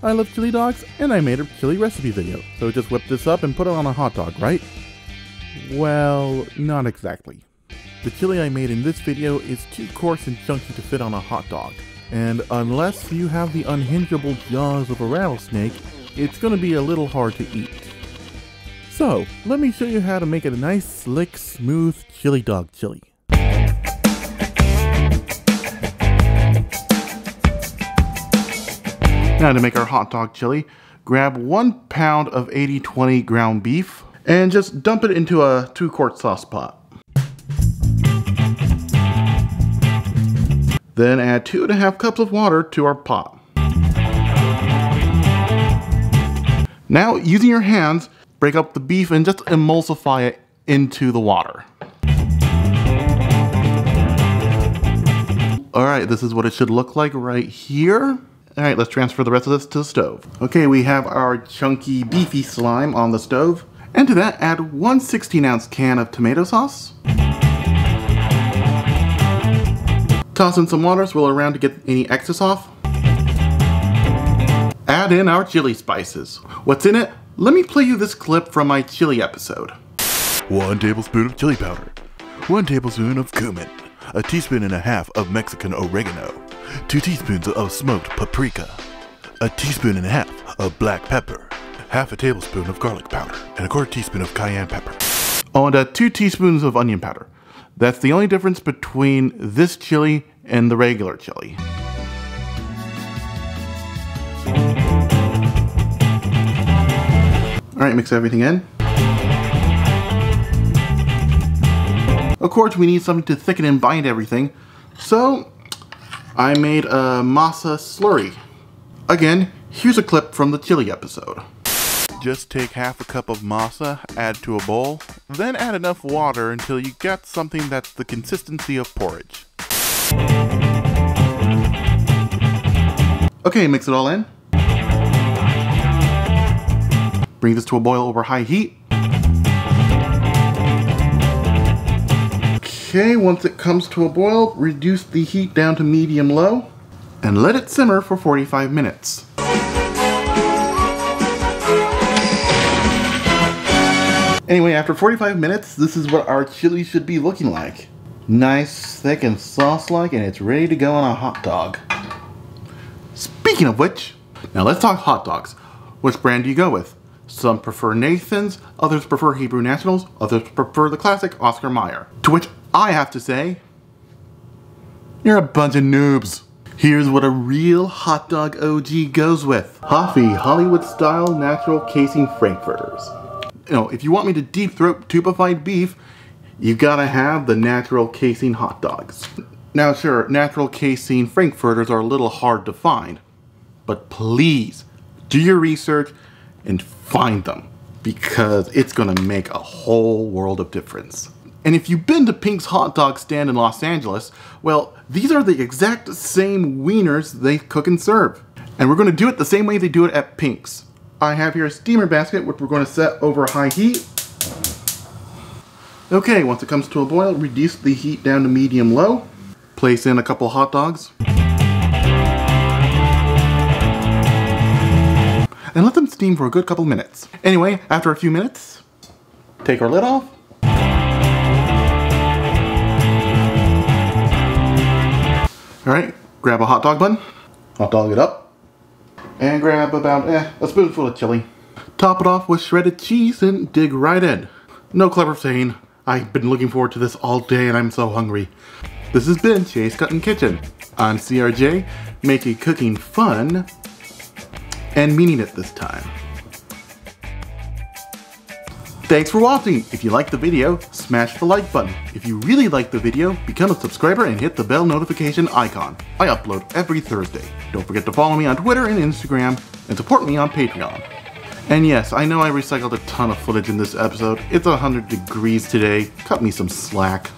I love chili dogs, and I made a chili recipe video. So just whip this up and put it on a hot dog, right? Well, not exactly. The chili I made in this video is too coarse and chunky to fit on a hot dog. And unless you have the unhingeable jaws of a rattlesnake, it's gonna be a little hard to eat. So, let me show you how to make a nice, slick, smooth chili dog chili. Now to make our hot dog chili, grab one pound of 80-20 ground beef and just dump it into a two quart sauce pot. Then add two and a half cups of water to our pot. Now, using your hands, break up the beef and just emulsify it into the water. Alright, this is what it should look like right here. Alright, let's transfer the rest of this to the stove. Okay, we have our chunky beefy slime on the stove. And to that, add one 16 ounce can of tomato sauce. Toss in some water, swirl around to get any excess off. Add in our chili spices. What's in it? Let me play you this clip from my chili episode. One tablespoon of chili powder. One tablespoon of cumin. A teaspoon and a half of Mexican oregano. Two teaspoons of smoked paprika. A teaspoon and a half of black pepper. Half a tablespoon of garlic powder. And a quarter teaspoon of cayenne pepper. And uh, two teaspoons of onion powder. That's the only difference between this chili and the regular chili. Alright, mix everything in. Of course, we need something to thicken and bind everything, so I made a masa slurry. Again, here's a clip from the chili episode. Just take half a cup of masa, add to a bowl, then add enough water until you get something that's the consistency of porridge. Okay, mix it all in. Bring this to a boil over high heat. Okay, once it comes to a boil, reduce the heat down to medium low and let it simmer for 45 minutes. Anyway, after 45 minutes, this is what our chili should be looking like. Nice, thick, and sauce-like, and it's ready to go on a hot dog. Speaking of which, now let's talk hot dogs. Which brand do you go with? Some prefer Nathan's, others prefer Hebrew Nationals, others prefer the classic Oscar Mayer. To which I have to say, you're a bunch of noobs. Here's what a real hot dog OG goes with. Hoffy Hollywood style natural casing frankfurters you know, if you want me to deep throat tubified beef, you gotta have the natural casing hot dogs. Now sure, natural casing frankfurters are a little hard to find, but please do your research and find them because it's gonna make a whole world of difference. And if you've been to Pink's hot dog stand in Los Angeles, well, these are the exact same wieners they cook and serve. And we're gonna do it the same way they do it at Pink's. I have here a steamer basket, which we're going to set over high heat. Okay, once it comes to a boil, reduce the heat down to medium low. Place in a couple hot dogs. And let them steam for a good couple minutes. Anyway, after a few minutes, take our lid off. Alright, grab a hot dog bun, hot dog it up, and grab about eh, a spoonful of chili. Top it off with shredded cheese and dig right in. No clever saying. I've been looking forward to this all day and I'm so hungry. This has been Chase Cuttin Kitchen. I'm CRJ, making cooking fun and meaning it this time. Thanks for watching! If you liked the video, smash the like button. If you really liked the video, become a subscriber and hit the bell notification icon. I upload every Thursday. Don't forget to follow me on Twitter and Instagram, and support me on Patreon. And yes, I know I recycled a ton of footage in this episode. It's 100 degrees today. Cut me some slack.